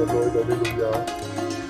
更多一个黑龙江。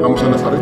Vamos a Nazaret.